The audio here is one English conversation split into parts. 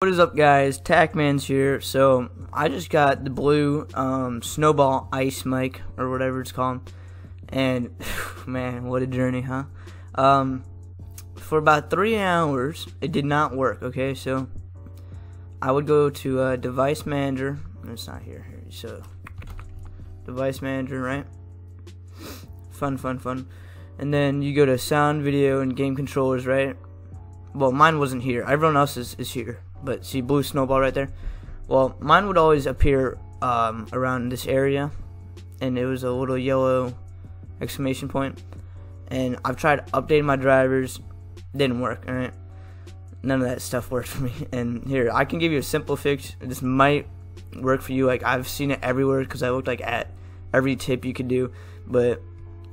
What is up guys, Tacmans here. So, I just got the blue um, snowball ice mic, or whatever it's called. And, man, what a journey, huh? Um, for about three hours, it did not work, okay? So, I would go to uh, device manager. It's not here, here. So, device manager, right? Fun, fun, fun. And then you go to sound, video, and game controllers, right? Well, mine wasn't here. Everyone else is, is here. But see blue snowball right there? Well, mine would always appear um, around this area. And it was a little yellow exclamation point. And I've tried updating my drivers. Didn't work, alright? None of that stuff worked for me. And here, I can give you a simple fix. This might work for you. Like, I've seen it everywhere because I looked like at every tip you could do. But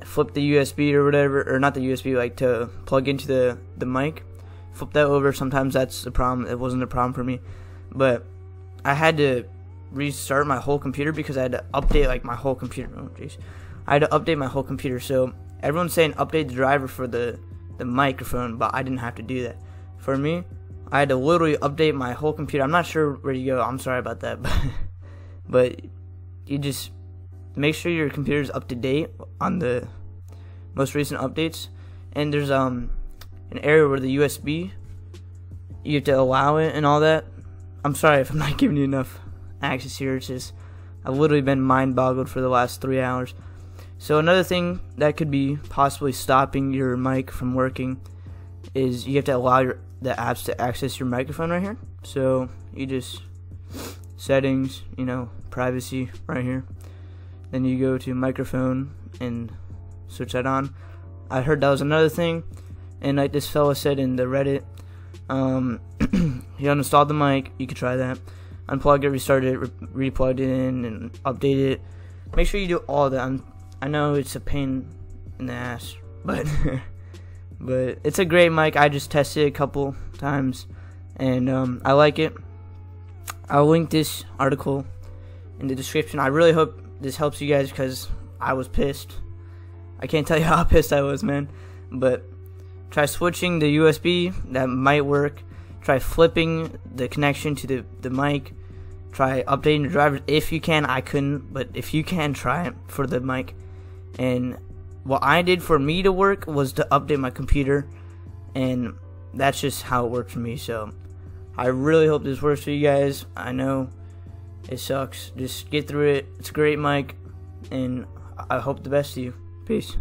flip the USB or whatever, or not the USB, like to plug into the the mic. Flip that over. Sometimes that's a problem. It wasn't a problem for me, but I had to restart my whole computer because I had to update like my whole computer. Oh jeez, I had to update my whole computer. So everyone's saying update the driver for the the microphone, but I didn't have to do that. For me, I had to literally update my whole computer. I'm not sure where you go. I'm sorry about that, but but you just make sure your computer is up to date on the most recent updates. And there's um an area where the USB you have to allow it and all that. I'm sorry if I'm not giving you enough access here. It's just I've literally been mind boggled for the last three hours. So another thing that could be possibly stopping your mic from working is you have to allow your the apps to access your microphone right here. So you just settings, you know, privacy right here. Then you go to microphone and switch that on. I heard that was another thing, and like this fella said in the Reddit, um, he uninstalled the mic. You could try that. Unplug it, restart it, re- replugged it in, and update it. Make sure you do all that. I'm, I know it's a pain in the ass, but but it's a great mic. I just tested it a couple times, and um, I like it. I'll link this article in the description. I really hope this helps you guys because I was pissed. I can't tell you how pissed I was, man. But try switching the USB, that might work. Try flipping the connection to the, the mic. Try updating the drivers if you can. I couldn't, but if you can, try it for the mic. And what I did for me to work was to update my computer, and that's just how it worked for me. So I really hope this works for you guys. I know it sucks. Just get through it. It's great mic, and I hope the best to you. Peace.